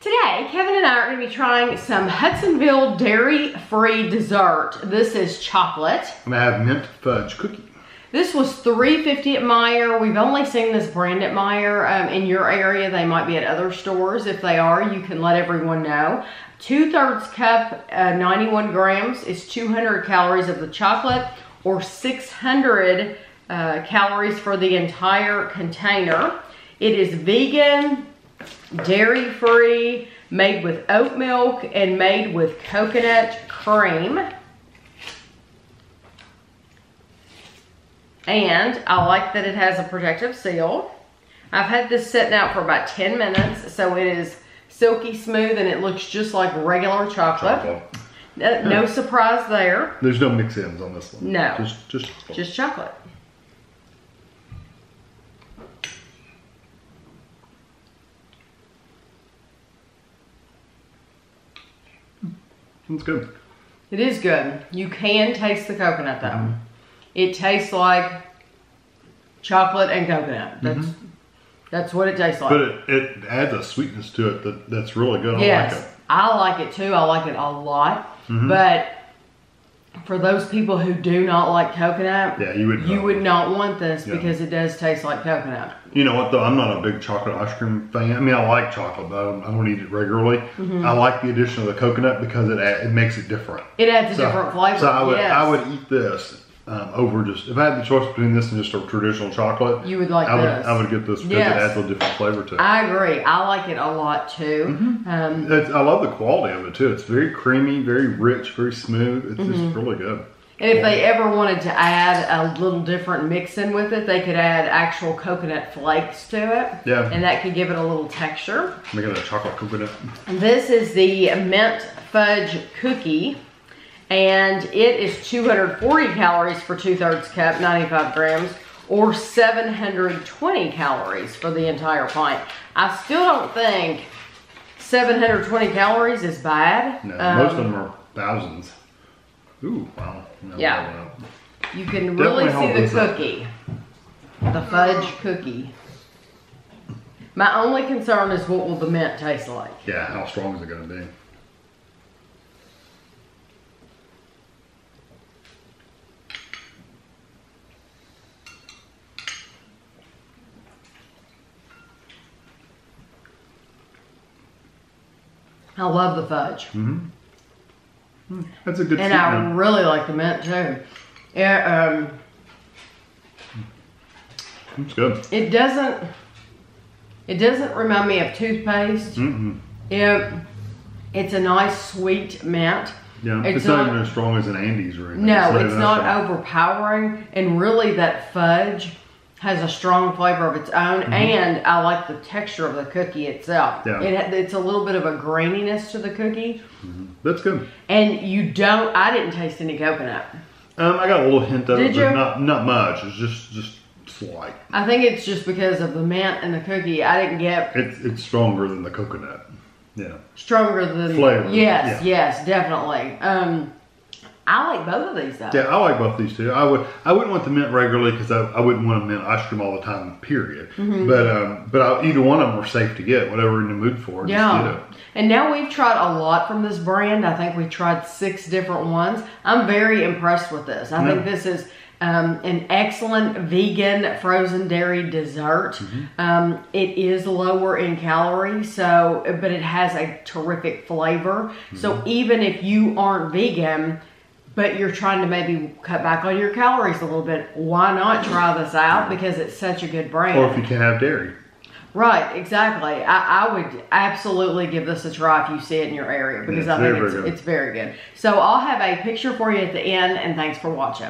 Today, Kevin and I are going to be trying some Hudsonville dairy-free dessert. This is chocolate. And I have mint fudge cookie. This was $3.50 at Meijer. We've only seen this brand at Meijer. Um, in your area, they might be at other stores. If they are, you can let everyone know. Two-thirds cup, uh, 91 grams, is 200 calories of the chocolate or 600 uh, calories for the entire container. It is vegan, dairy-free, made with oat milk, and made with coconut cream. And I like that it has a protective seal. I've had this sitting out for about 10 minutes, so it is silky smooth and it looks just like regular chocolate. Chocolate. Uh, no surprise there. There's no mix-ins on this one. No. Just, just, Just chocolate. It's good. It is good. You can taste the coconut though. Mm-hmm. It tastes like chocolate and coconut. Mm-hmm. That's that's what it tastes like. But it, it adds a sweetness to it that, that's really good. I yes, like it. I like it too. I like it a lot. Mm-hmm. But for those people who do not like coconut, Yeah, you would. you would not want this Yeah. because it does taste like coconut. You know what though? I'm not a big chocolate ice cream fan. I mean, I like chocolate, but I don't, I don't eat it regularly. Mm-hmm. I like the addition of the coconut because it it makes it different. It adds a So- different flavor. So I would yes. I would eat this um, over just if I had the choice between this and just a traditional chocolate. You would like I would this. I would get this because Yes. it adds a different flavor to it. I agree. I like it a lot too. Mm-hmm. Um, It's, I love the quality of it too. It's very creamy, very rich, very smooth. It's Mm-hmm. just really good. And if they ever wanted to add a little different mix in with it, they could add actual coconut flakes to it. Yeah. And that could give it a little texture. Make it a chocolate coconut. This is the mint fudge cookie. And it is 240 calories for two thirds cup, 95 grams, or 720 calories for the entire pint. I still don't think 720 calories is bad. No, Um, most of them are thousands. Ooh, wow. No, Yeah. You can really Definitely see the this up. cookie. The fudge cookie. My only concern is what will the mint taste like? Yeah, how strong is it going to be? I love the fudge. That's a good And I really like the mint too. Yeah, um, It's good. it doesn't, it doesn't remind me of toothpaste. Mm-hmm. It, it's a nice sweet mint. Yeah, It's it's, not, not- even as strong as an Andes or anything. No, it's that not strong. overpowering, and really that fudge has a strong flavor of its own, and I like the texture of the cookie itself. Mm-hmm. Yeah. It, it's a little bit of a graininess to the cookie, That's good. and you don't. I didn't taste any coconut. Um, I got a little hint of Did it, you? but not not much. It's just just slight. I think it's just because of the mint and the cookie. I didn't get It's it's stronger than the coconut. Yeah. stronger than the Flavor, Yes, yeah. yes, definitely. Um, I like both of these though. Yeah, I like both these two. I would I wouldn't want the mint regularly because I, I wouldn't want a mint ice cream all the time. Period. Mm-hmm. But um, but I, either one of them are safe to get. Whatever you're in the mood for, just Yeah. get it. And now we've tried a lot from this brand. I think we tried six different ones. I'm very impressed with this. I think this is um, an excellent vegan frozen dairy dessert. Mm-hmm. Um, it is lower in calories, so but it has a terrific flavor. So Mm-hmm. even if you aren't vegan, but you're trying to maybe cut back on your calories a little bit, why not try this out? Because it's such a good brand. Or if you can't have dairy. Right, exactly. I, I would absolutely give this a try if you see it in your area because Yeah, I think it's, it's very good. So I'll have a picture for you at the end, and thanks for watching.